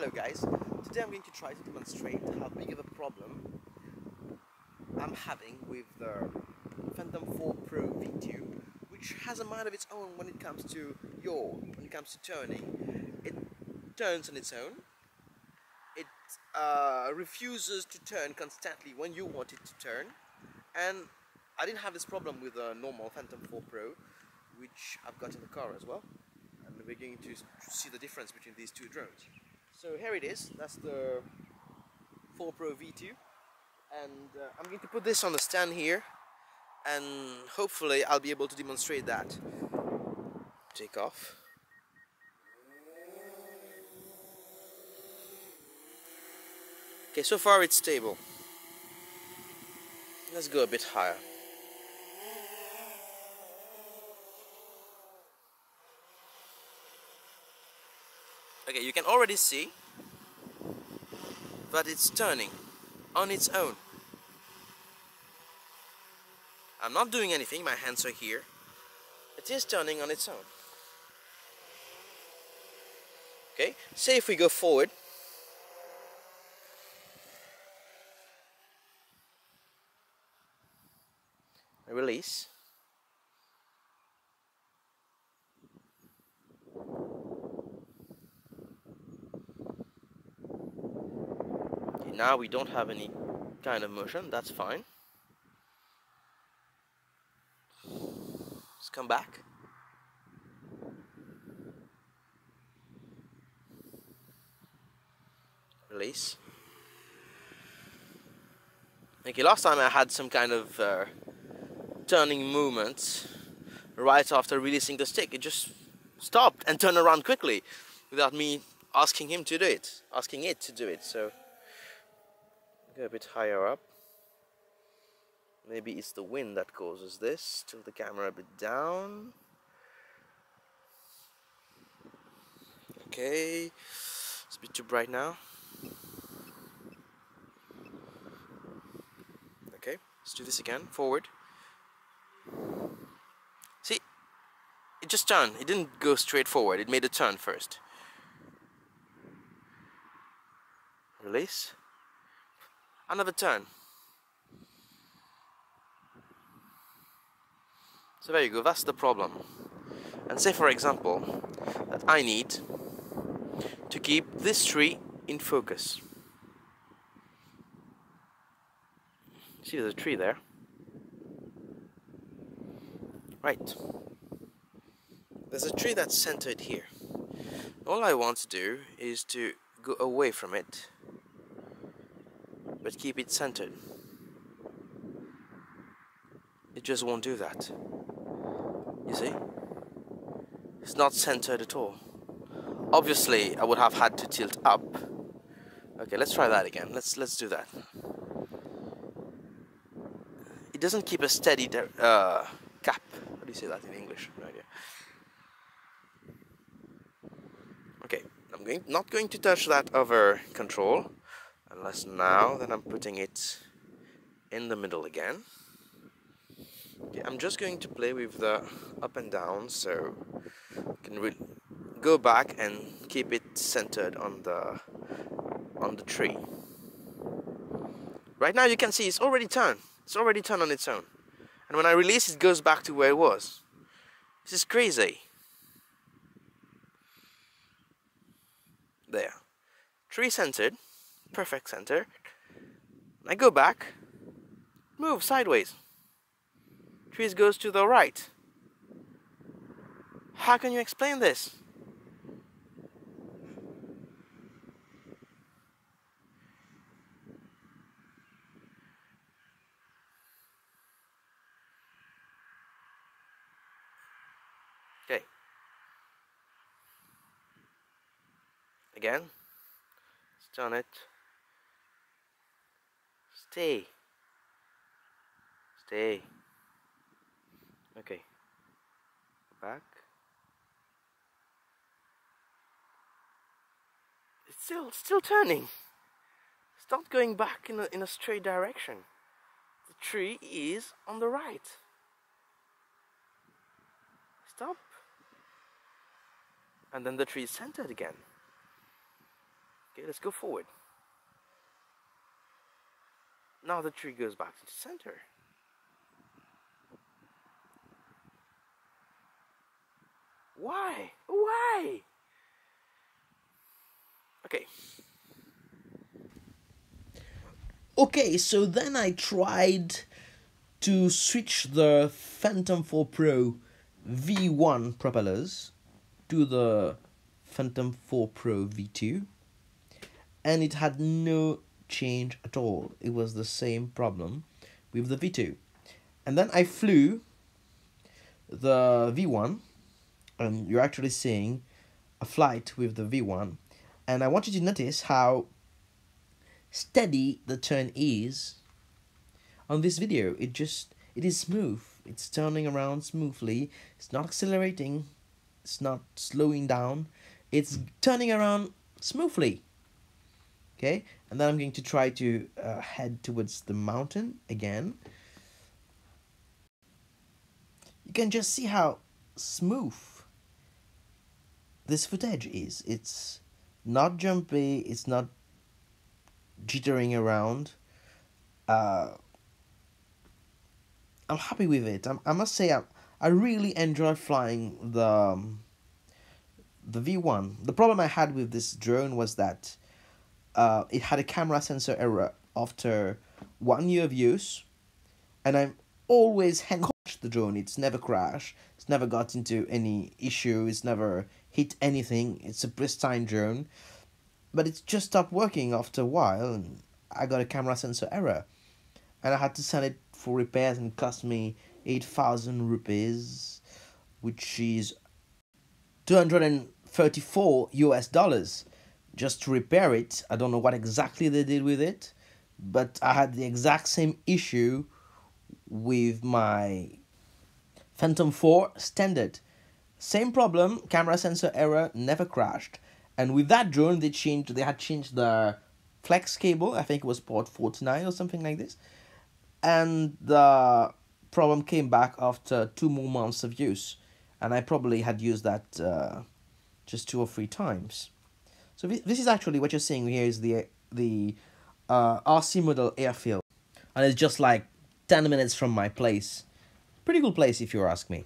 Hello guys, today I'm going to try to demonstrate how big of a problem I'm having with the Phantom 4 Pro V2 which has a mind of its own when it comes to yaw, when it comes to turning. It turns on its own. It uh, refuses to turn constantly when you want it to turn and I didn't have this problem with a normal Phantom 4 Pro which I've got in the car as well and we're going to see the difference between these two drones. So here it is, that's the 4 Pro V2 and uh, I'm going to put this on the stand here and hopefully I'll be able to demonstrate that. Take off. Okay, so far it's stable. Let's go a bit higher. Okay, you can already see that it's turning on its own. I'm not doing anything, my hands are here. It is turning on its own. Okay, say if we go forward. Release. Now we don't have any kind of motion, that's fine. Let's come back. Release. Okay, last time I had some kind of uh, turning movement right after releasing the stick. It just stopped and turned around quickly without me asking him to do it, asking it to do it. So a bit higher up. Maybe it's the wind that causes this. Tilt the camera a bit down. Okay, it's a bit too bright now. Okay, let's do this again. Forward. See, it just turned. It didn't go straight forward. It made a turn first. Release. Another turn. So there you go, that's the problem. And say for example that I need to keep this tree in focus. See there's a tree there. Right. There's a tree that's centered here. All I want to do is to go away from it but keep it centered. It just won't do that. You see? It's not centered at all. Obviously, I would have had to tilt up. Okay, let's try that again. Let's let's do that. It doesn't keep a steady uh, cap. How do you say that in English? No idea. Okay, I'm going not going to touch that other control unless now that I'm putting it in the middle again. Okay, I'm just going to play with the up and down so I can go back and keep it centered on the on the tree. Right now you can see it's already turned. It's already turned on its own. And when I release it goes back to where it was. This is crazy. There. Tree centered. Perfect center. I go back. Move sideways trees goes to the right. How can you explain this? Okay. Again. Stun it. Stay. Stay. Okay. Back. It's still still turning. Stop going back in a in a straight direction. The tree is on the right. Stop. And then the tree is centered again. Okay, let's go forward. Now the tree goes back to the center. Why? Why? Okay. Okay, so then I tried to switch the Phantom 4 Pro V1 propellers to the Phantom 4 Pro V2 and it had no change at all. It was the same problem with the V2. And then I flew the V1 and you're actually seeing a flight with the V1 and I want you to notice how steady the turn is on this video. It just it is smooth. It's turning around smoothly. It's not accelerating. It's not slowing down. It's turning around smoothly. Okay and then I'm going to try to uh, head towards the mountain again. You can just see how smooth this footage is. It's not jumpy it's not jittering around. Uh, I'm happy with it. I, I must say I, I really enjoy flying the um, the V1 the problem I had with this drone was that uh, it had a camera sensor error after one year of use and I'm always hand the drone. It's never crashed. It's never got into any issue. It's never hit anything. It's a pristine drone. But it just stopped working after a while and I got a camera sensor error. And I had to send it for repairs and cost me 8000 rupees which is 234 US dollars just to repair it. I don't know what exactly they did with it, but I had the exact same issue with my Phantom 4 standard. Same problem, camera sensor error, never crashed. And with that drone, they changed. They had changed the flex cable. I think it was port 49 or something like this. And the problem came back after two more months of use. And I probably had used that uh, just two or three times. So this is actually what you're seeing here is the the uh, RC model airfield. And it's just like 10 minutes from my place. Pretty cool place if you ask me.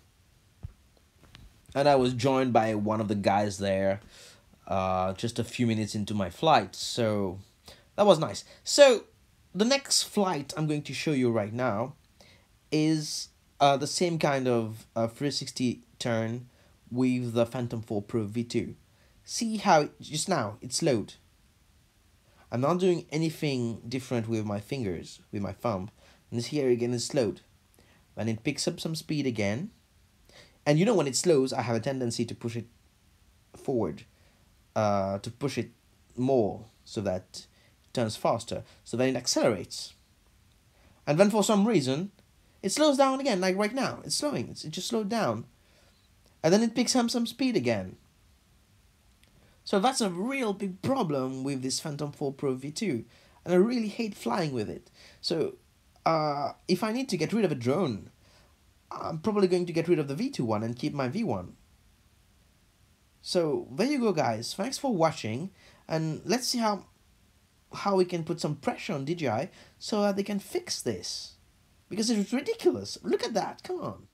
And I was joined by one of the guys there uh, just a few minutes into my flight. So that was nice. So the next flight I'm going to show you right now is uh, the same kind of uh, 360 turn with the Phantom 4 Pro V2. See how it, just now it slowed. I'm not doing anything different with my fingers, with my thumb. And this here again is slowed. When it picks up some speed again, and you know when it slows, I have a tendency to push it forward uh, to push it more so that it turns faster. So then it accelerates. And then for some reason, it slows down again, like right now. It's slowing. It's, it just slowed down. And then it picks up some speed again. So that's a real big problem with this Phantom 4 Pro V2. And I really hate flying with it. So uh, if I need to get rid of a drone, I'm probably going to get rid of the V2 one and keep my V1. So there you go guys, thanks for watching and let's see how how we can put some pressure on DJI so that they can fix this. Because it's ridiculous. Look at that, come on.